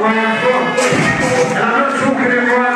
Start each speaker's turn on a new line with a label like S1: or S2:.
S1: where I'm from. And I'm not talking in